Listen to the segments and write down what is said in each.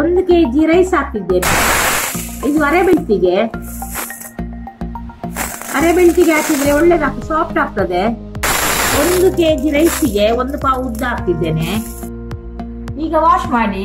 ಒಂದು K G rice ಹಾಕಿದ್ದೇನೆ. ಇದು ಅರೆಬೆಳ್ತಿಗೆ ಅರೆಬೆಳ್ತಿಗೆ ಹಾಕಿದ್ರೆ ಒಳ್ಳೇದಾಗ್ತದೆ ಸಾಫ್ಟ್ ಆಗ್ತದೆ. ಒಂದು ಕೆ ಜಿ ರೈಸಿಗೆ ಒಂದು ಪಾವು ಉದ್ದ ಹಾಕ್ತಿದ್ದೇನೆ ಈಗ ವಾಶ್ ಮಾಡಿ.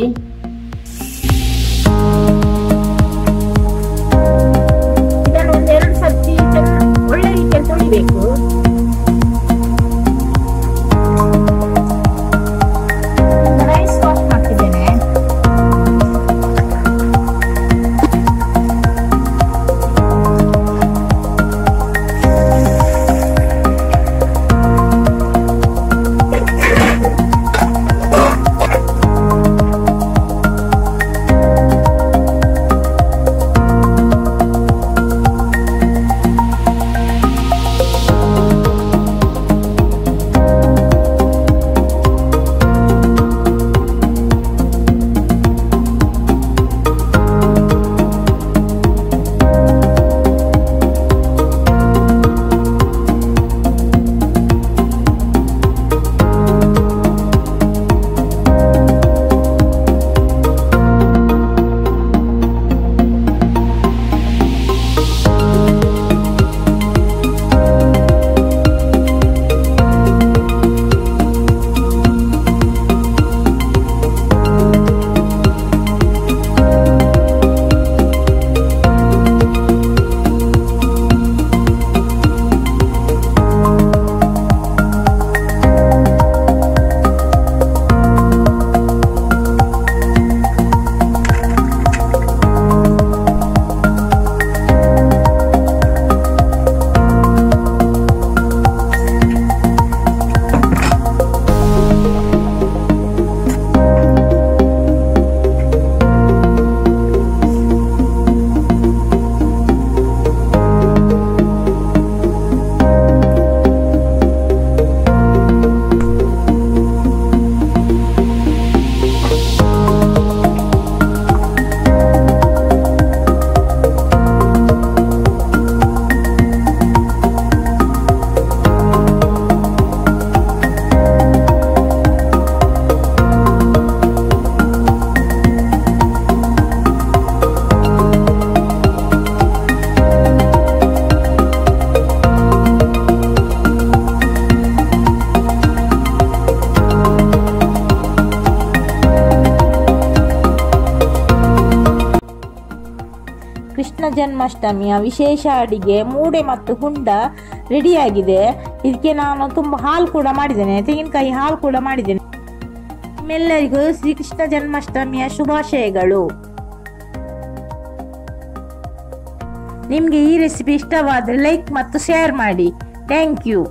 ಕೃಷ್ಣ ಜನ್ಮಾಷ್ಟಮಿಯ ವಿಶೇಷ ಅಡಿಗೆ, ಮೂಡೆ ಮತ್ತು ಹುಂಡ ರೆಡಿಯಾಗಿದೆ ಇದಕ್ಕೆ ನಾನು ತುಂಬ ಹಾಲು ಕೂಡ ಮಾಡಿದ್ದೇನೆ. ತೆಂಗಿನಕಾಯಿ ಹಾಲು ಕೂಡ ಮಾಡಿದ್ದೇನೆ. ನಿಮ್ಮೆಲ್ಲರಿಗೂ ಶ್ರೀಕೃಷ್ಣ ಜನ್ಮಾಷ್ಟಮಿಯ ಶುಭಾಶಯಗಳು. ನಿಮಗೆ ಈ ರೆಸಿಪಿ ಇಷ್ಟವಾದರೆ ಲೈಕ್ ಮತ್ತು ಶೇರ್ ಮಾಡಿ. Thank you